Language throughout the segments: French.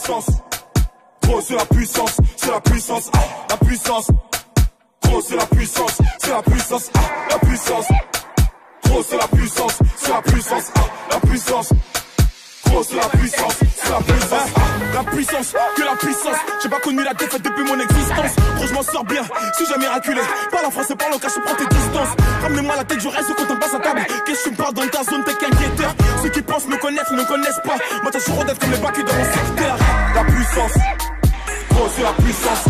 puissance. C'est la puissance, c'est la puissance, ah, la puissance. C'est la puissance, c'est la puissance, ah, la puissance. C'est la puissance, c'est la puissance, ah, la puissance. C'est la puissance, c'est la puissance, ah, la puissance, que la puissance. J'ai pas connu la défaite depuis mon existence. Gros, je m'en sors bien, si j'ai miraculé. Parle en français, parle en cash, prends tes distances. Ramenez-moi la tête, je reste quand on passe à table. Qu'est-ce que tu me parles dans ta zone, t'es qu'un guetteur. Ceux qui pensent me connaissent, ne connaissent pas. Moi, t'as toujours d'être comme les bacs dans mon secteur. La puissance. Gros, la la puissance,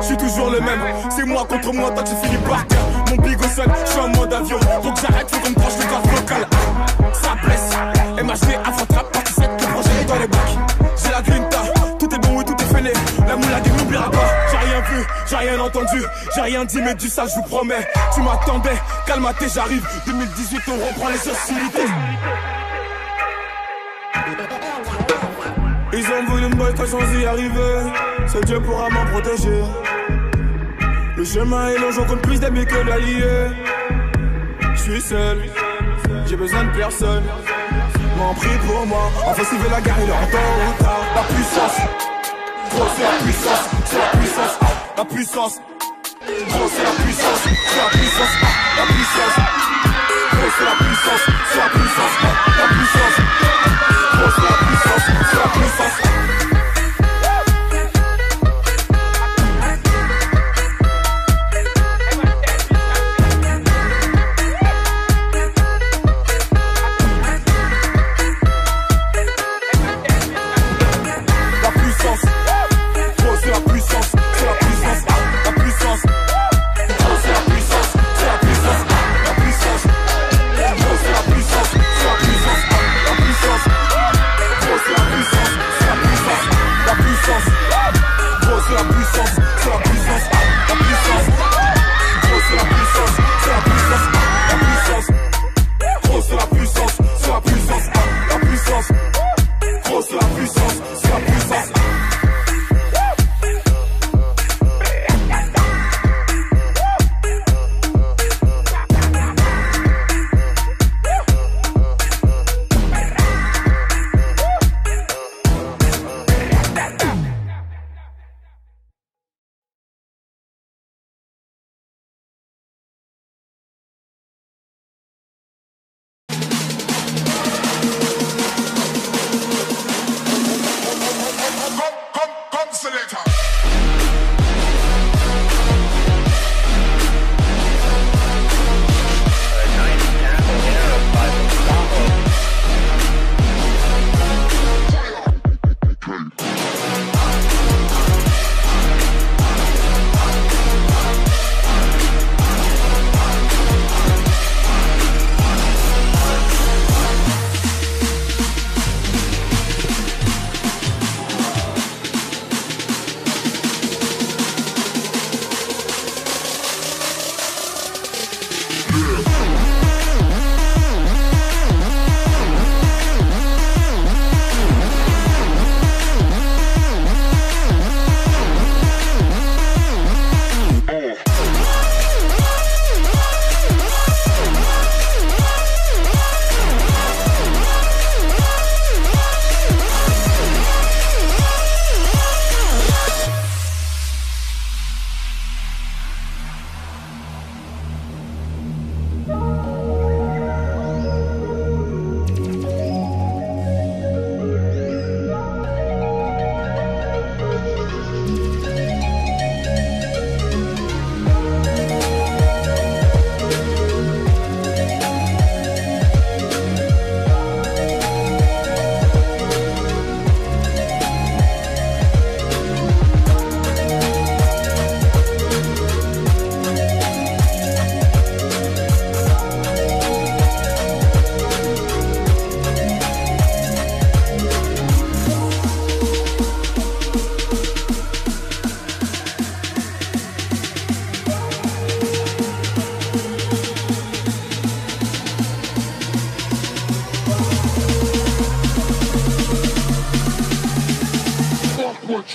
je suis toujours le même. C'est moi contre moi, toi tu finis par terre. Mon big au sol, je suis en mode avion. Donc j'arrête, faut qu'on me tranche le gaz local. Ça blesse. MHD avant trap, partie 7, le projet est dans les bacs. J'ai la grinta, tout est bon, oui, tout est fêlé. La moula dit n'oubliera pas. J'ai rien vu, j'ai rien entendu, j'ai rien dit, mais du ça, je vous promets. Tu m'attendais, calme-toi, j'arrive. 2018, on reprend les hostilités. Ils ont voulu me boycotter sans y arriver. C'est Dieu pourra m'en protéger. Le chemin est long, j'en compte plus d'amis que d'alliés. Je suis seul, j'ai besoin de personne. M'en prie pour moi. Enfin, veut la guerre, il est temps ou tard. La puissance, gros, c'est la puissance, c'est la puissance, ah, la puissance. Gros, c'est la puissance, c'est la puissance, ah, la puissance. C'est la puissance,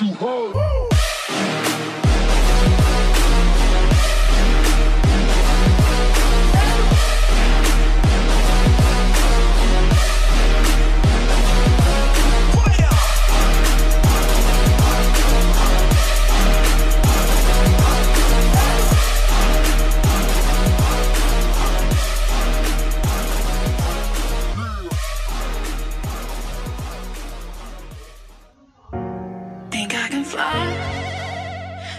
you hold. fly.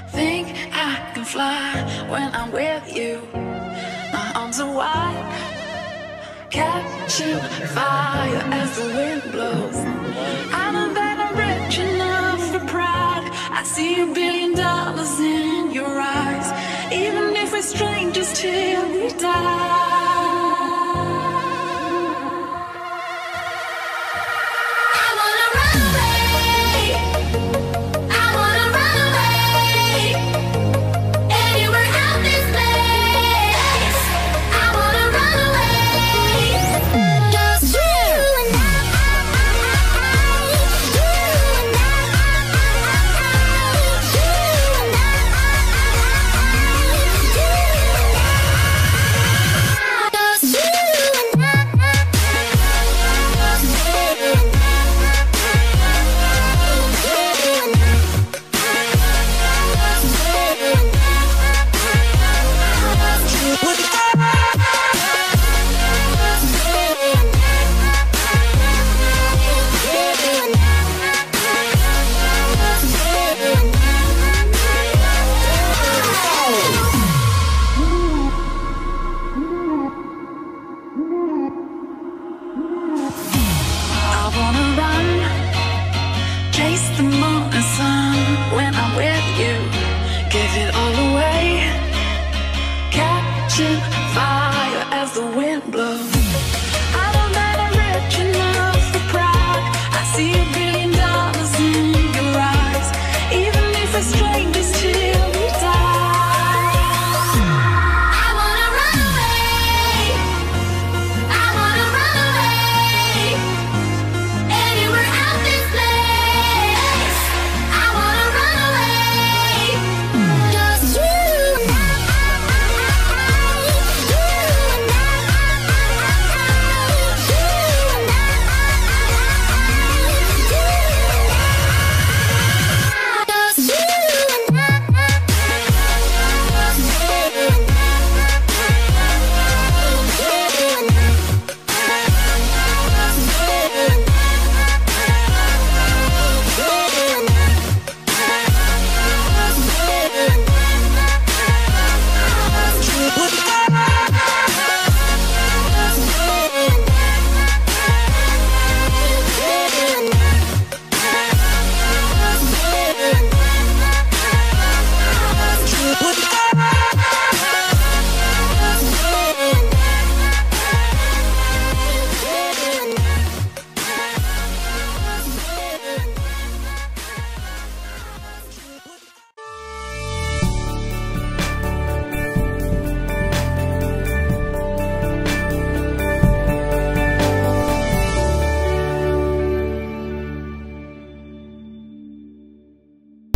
Think I can fly when I'm with you. My arms are wide. Catching fire as the wind blows. I'm a I'm rich enough for pride. I see a billion dollars in your eyes. Even if we're strangers till we die.